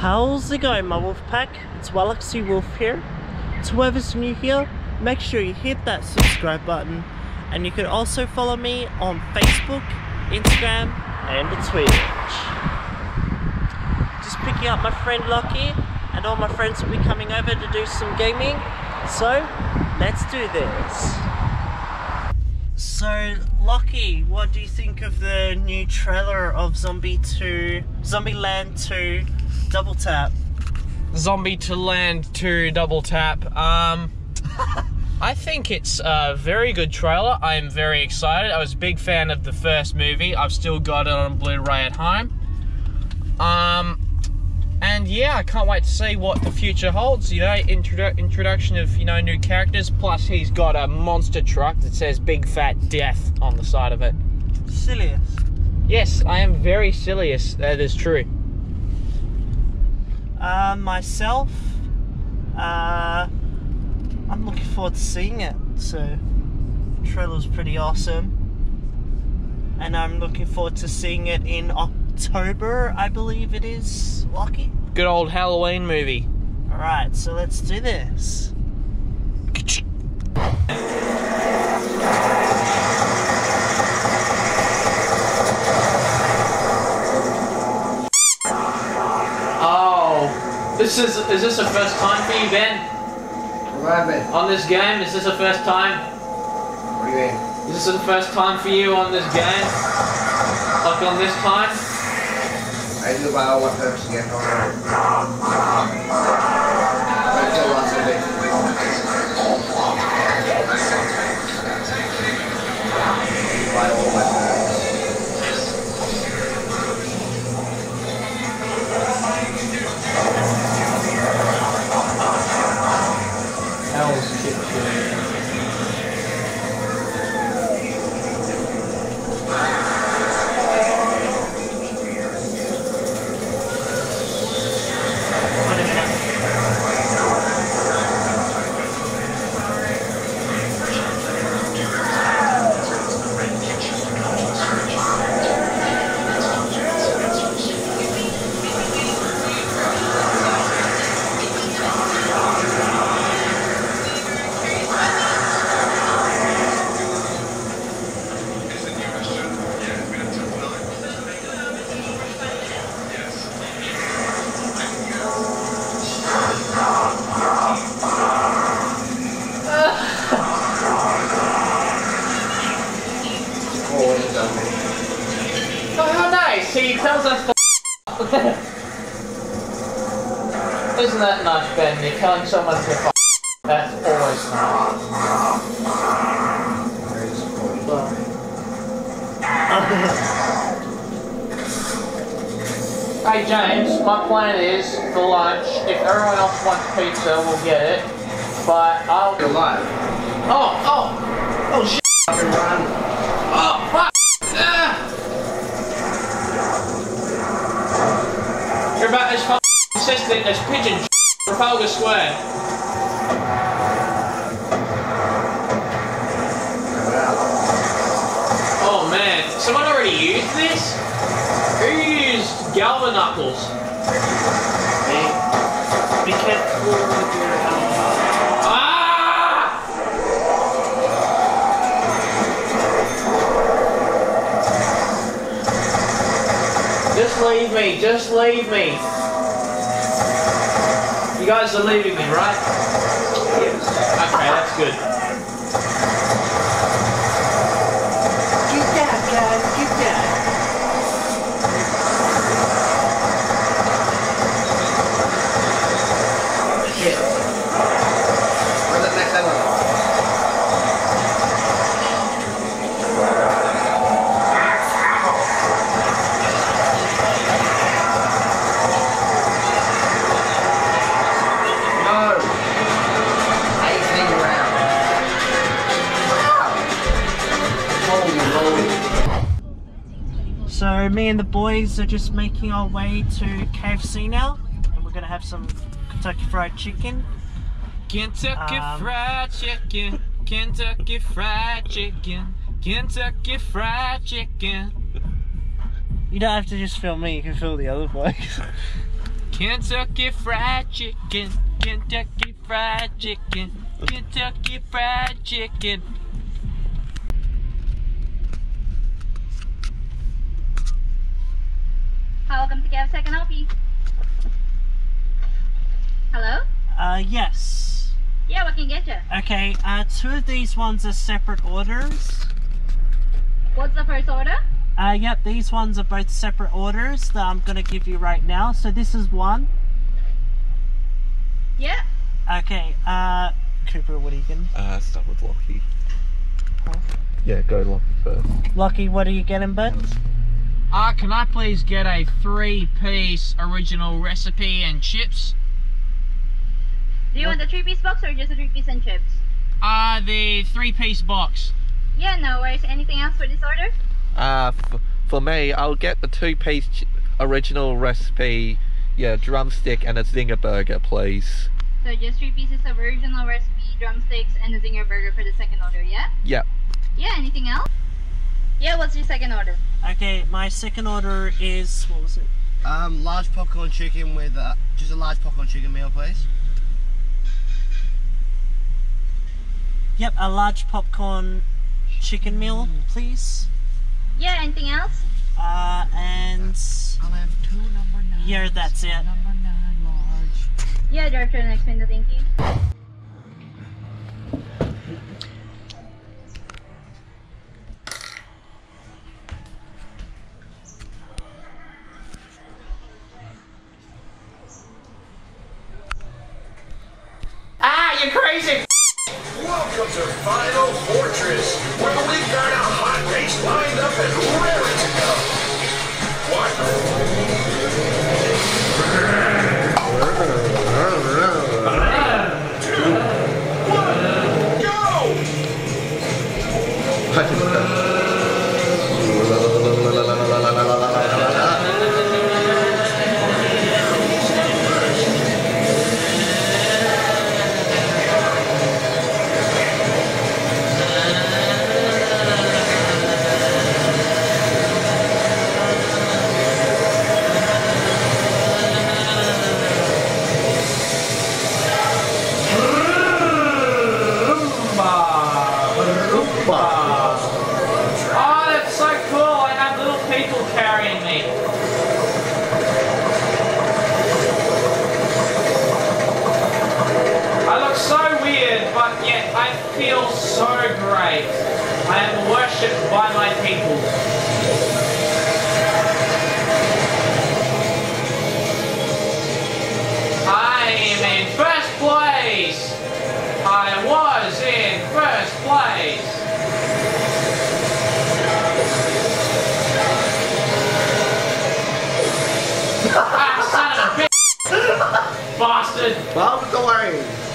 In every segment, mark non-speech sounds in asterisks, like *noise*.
How's it going, my wolf pack? It's Walaxy Wolf here. To whoever's new here, make sure you hit that subscribe button, and you can also follow me on Facebook, Instagram, and Twitch. Just picking up my friend Lockie, and all my friends will be coming over to do some gaming. So, let's do this. So, Lockie, what do you think of the new trailer of Zombie 2, Zombieland 2 Double Tap? Zombie to Land to Double Tap. Um, *laughs* I think it's a very good trailer. I am very excited. I was a big fan of the first movie. I've still got it on Blu-ray at home. Um, and yeah, I can't wait to see what the future holds. You know, introdu- introduction of you know new characters. Plus, he's got a monster truck that says "Big Fat Death" on the side of it. Silliest. Yes, I am very silliest. That is true. Uh, myself, uh, I'm looking forward to seeing it. So, trailer's pretty awesome. And I'm looking forward to seeing it in October, I believe it is, Lucky. Good old Halloween movie. Alright, so let's do this. Oh, this is is this the first time for you, Ben? What happened? On this game, is this the first time? What do you mean? Is this the first time for you on this game? Like on this time? I do buy all my perks to get on it. I still lost a bit. Buy all my that nice, Ben? You're telling someone to f That's always nice. *laughs* Hey James, my plan is for lunch, if everyone else wants pizza, we'll get it. But I'll. You're alive. Oh, oh! Oh, shit! Oh, fuck! Ah! You're about as fucking consistent as pigeon shit Trafalgar Square. Oh man, someone already used this? Who used Galvaknuckles? Be careful with your Ah! Just leave me, just leave me. Guys are leaving me, right? Yes. Okay, that's good. Me and the boys are just making our way to KFC now, and we're gonna have some Kentucky Fried Chicken. Kentucky Um, Fried Chicken, Kentucky Fried Chicken, Kentucky Fried Chicken. You don't have to just film me, you can film the other boys. Kentucky Fried Chicken, Kentucky Fried Chicken, Kentucky Fried Chicken. Welcome to KFC. I can help you. Hello? Uh, yes. Yeah, what can get you? Okay, uh, two of these ones are separate orders. What's the first order? Uh, yep, these ones are both separate orders that I'm gonna give you right now. So this is one. Yeah. Okay, uh, Cooper, what are you getting? Uh, start with Lockie. Huh? Yeah, go Lockie first. Lucky, what are you getting, bud? Ah, can I please get a three-piece original recipe and chips? Do you want the three piece box or just the three piece and chips? Ah, the three-piece box. Yeah, no worries. Anything else for this order? Uh, f- for me, I'll get the two-piece original recipe, yeah, drumstick and a zinger burger, please. So just three pieces of original recipe, drumsticks, and a zinger burger for the second order, yeah? Yep. Yeah, anything else? Yeah, what's your second order? Okay, my second order is what was it? Um, large popcorn chicken with uh, just a large popcorn chicken meal, please. Yep, a large popcorn chicken meal, please. Yeah, anything else? Uh, and I'll have two number nine. yeah, that's it. Number nine large. Yeah, director, next window, thank you. Crazy! Welcome to Final Fortress, where we've got a hot race lined up and ready to go. I feel so great. I am worshipped by my people. I am in first place! I was in first place! ah, son of a bitch! *laughs* Bastard! Well, don't worry.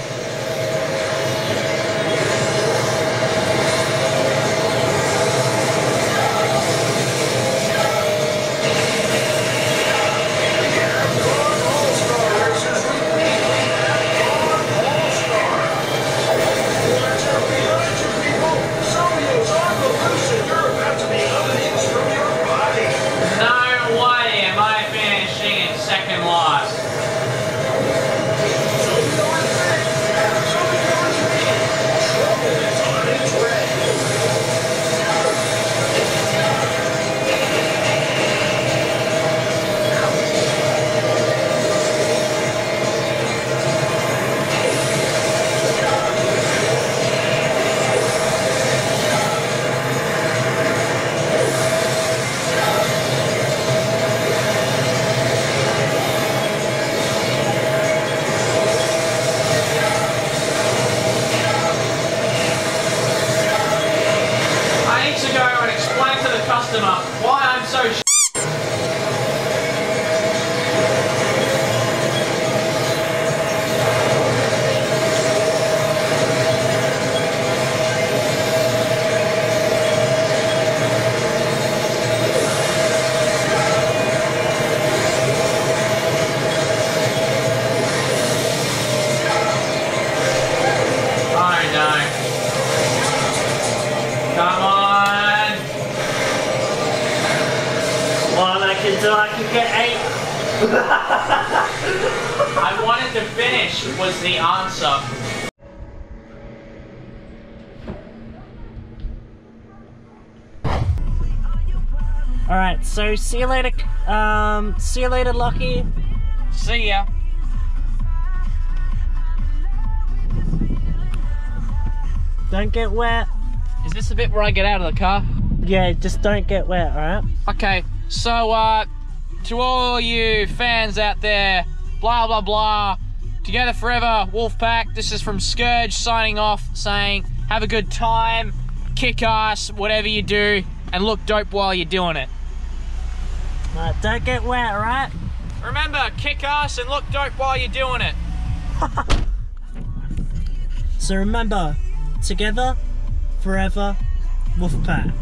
One I can get eight. I wanted to finish was the answer. All right, so see you later. Um, see you later, Lucky. See ya. Don't get wet. Is this the bit where I get out of the car? Yeah, just don't get wet. All right. Okay, so uh, to all you fans out there, blah blah blah, together forever, Wolfpack. This is from Scourge signing off, saying have a good time, kick ass, whatever you do, and look dope while you're doing it. Right, don't get wet. right? Remember, kick ass and look dope while you're doing it. *laughs* So remember, together, forever, Wolfpack.